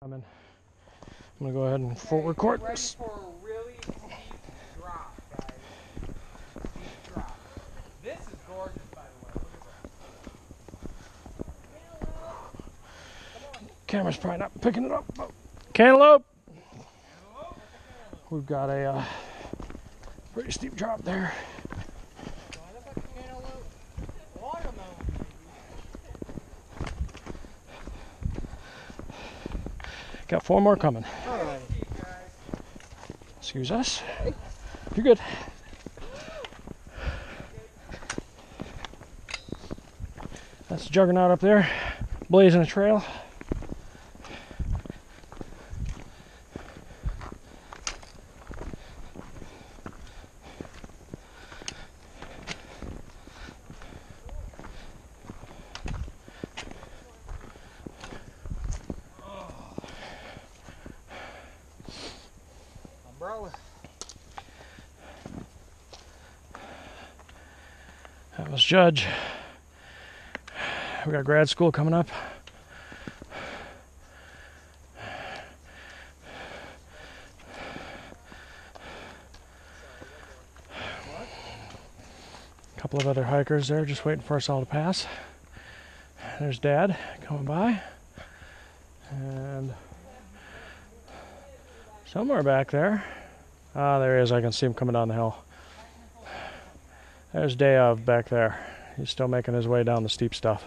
I'm in. I'm gonna go ahead and full record this. really drop, guys. Steep drop. This is gorgeous, by the way. Camera's probably not picking it up. Oh. Cantaloupe. We've got a uh, pretty steep drop there. Got four more coming. that. Excuse us. You're good. That's the juggernaut up there, blazing a trail. Umbrella. That was Judge. We got grad school coming up. A couple of other hikers there just waiting for us all to pass. There's Dad coming by. And somewhere back there. Ah, there he is. I can see him coming down the hill. There's Day of back there. He's still making his way down the steep stuff.